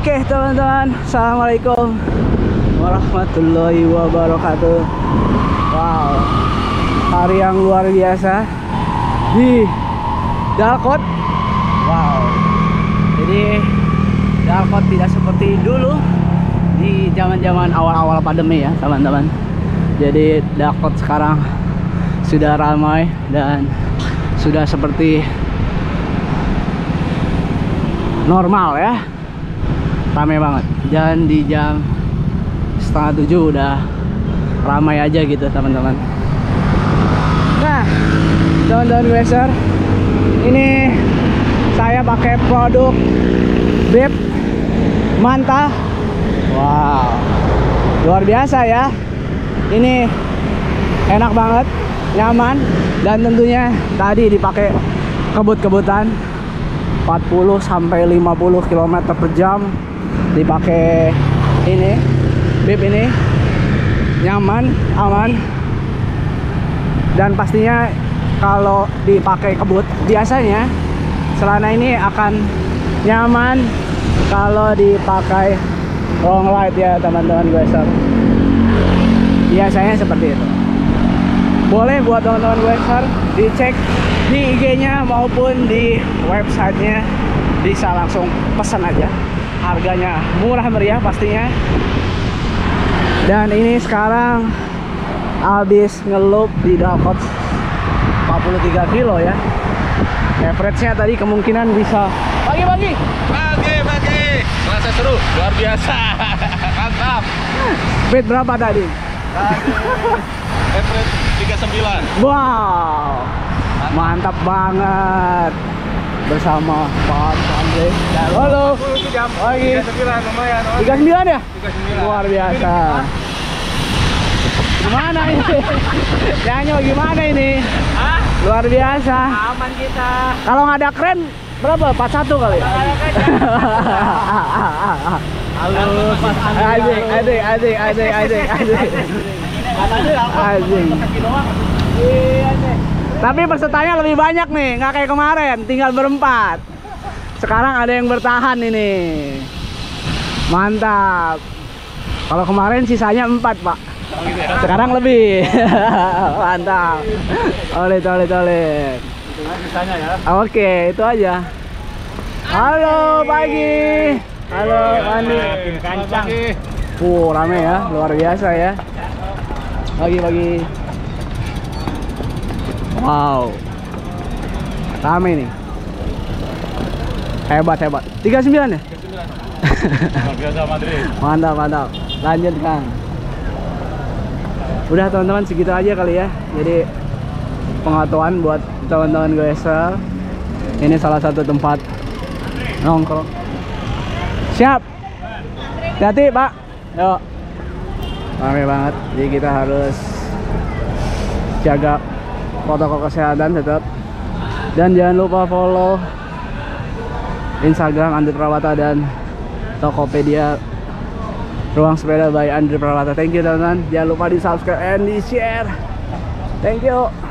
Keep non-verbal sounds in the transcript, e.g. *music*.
Oke teman-teman. Assalamualaikum Warahmatullahi wabarakatuh. Wow. Hari yang luar biasa Di Dalkot. Wow. Jadi Dalkot tidak seperti dulu Di zaman-zaman awal-awal pandemi ya teman-teman. Jadi Dalkot sekarang Sudah ramai Dan Sudah seperti Normal ya Ramai banget. Dan di jam Setengah tujuh udah Ramai aja gitu teman-teman. Nah Teman-teman Weser Ini Saya pakai produk Beb Manta. Wow Luar biasa ya. Ini Enak banget Nyaman Dan tentunya Tadi dipakai Kebut-kebutan 40 sampai 50 km per jam dipakai ini bib ini nyaman aman. Dan pastinya kalau dipakai kebut biasanya celana ini akan nyaman kalau dipakai long ride ya teman-teman gue biasanya seperti itu. Boleh buat teman-teman gue dicek di IG-nya maupun di websitenya bisa langsung pesan aja harganya murah meriah pastinya dan ini sekarang habis ngelup di Dalkot 43 kilo ya average-nya tadi kemungkinan bisa pagi-pagi Pagi, pagi. Selasa seru, luar biasa. *laughs* Mantap. speed berapa tadi? Average 39. wow mantap banget bersama Pak Andre halo pagi 39 lumayan. 39 ya? 39. Luar biasa. Gimana ini? *laughs* Nyanyi gimana ini? Hah? Luar biasa. Aman kita. Kalau nggak ada keren berapa? 41 kali. Halo, Mas Asik, asik, asik, asik, asik, asik. Asik. Tapi pesertanya lebih banyak nih, nggak kayak kemarin, tinggal berempat. Sekarang ada yang bertahan ini. Mantap. Kalau kemarin sisanya empat, Pak. Sekarang lebih. *laughs* Mantap. Oleh, oleh, oleh. Sisanya ya. Oke, itu aja. Halo, pagi. Halo, Andi. Kancang. Uh, rame ya, luar biasa ya. Pagi-pagi. Wow. Rame nih. Hebat, hebat. 39 ya? Luar biasa Madrid. *laughs* Mantap, mantap. Lanjut, Kang. Udah teman-teman segitu aja kali ya. Jadi pengetahuan buat teman-teman gue Ini salah satu tempat nongkrong. Siap. Hati, Pak. Yuk. Rame banget. Jadi kita harus jaga protokol kesehatan tetap. Dan jangan lupa follow Instagram Andri Prawata dan Tokopedia Ruang Sepeda by Andri Prawata. Thank you teman-teman. Jangan lupa di subscribe and di share. Thank you.